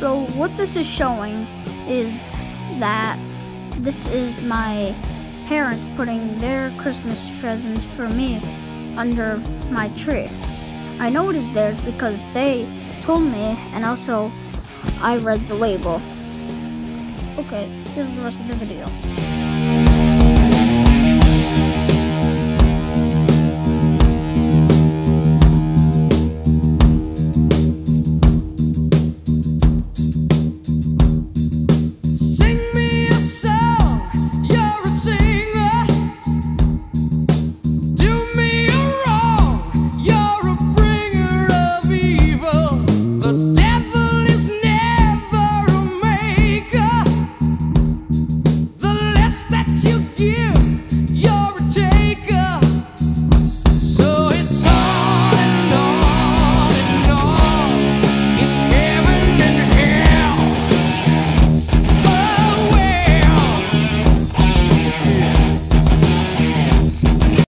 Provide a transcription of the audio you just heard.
So what this is showing is that this is my parents putting their Christmas presents for me under my tree. I know it is theirs because they told me and also I read the label. Okay, here's the rest of the video.